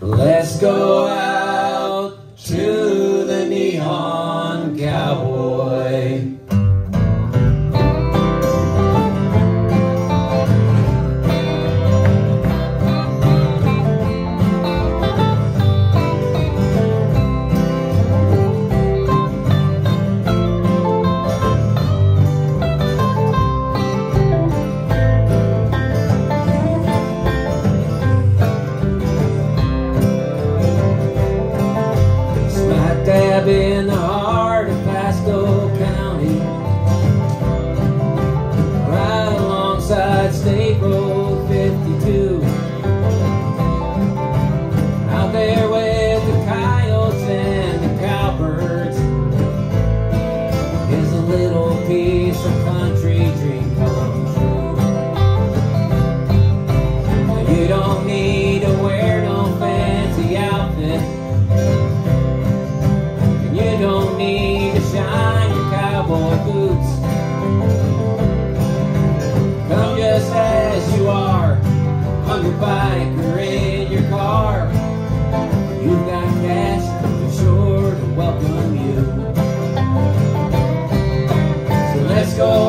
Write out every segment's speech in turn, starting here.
Let's go out to the neon cowboy. stabbing soul.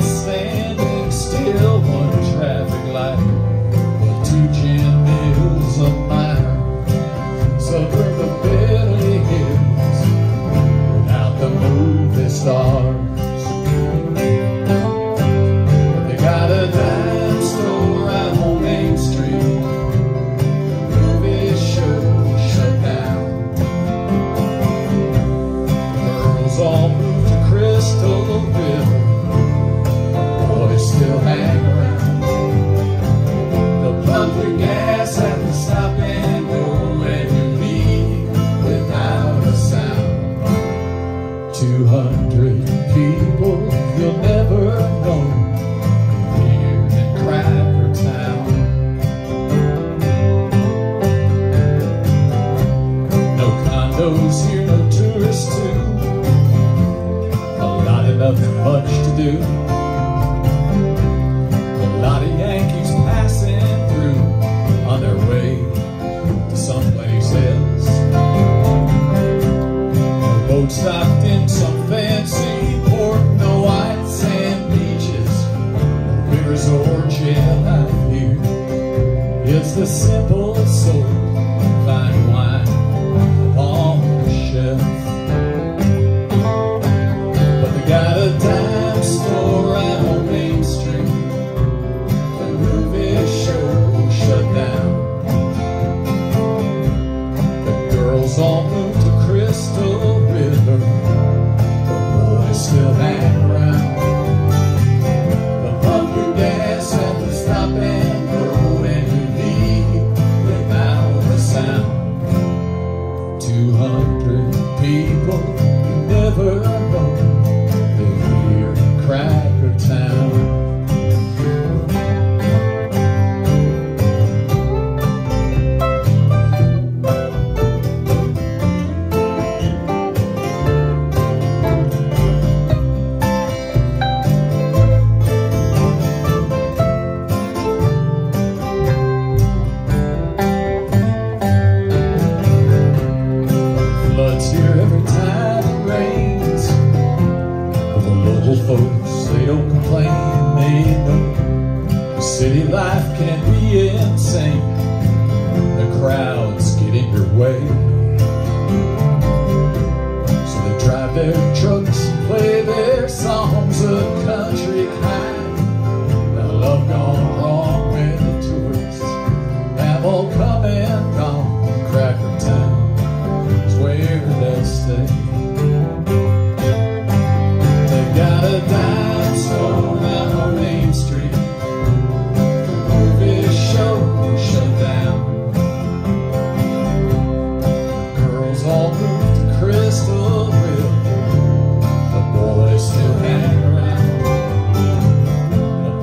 standing still. song of the crystal river. The boys still hang around. The at the stop and go And you leave without a sound. Two hundred people never life can be insane. The crowds get in your way. So they drive their trucks play their songs of country kind.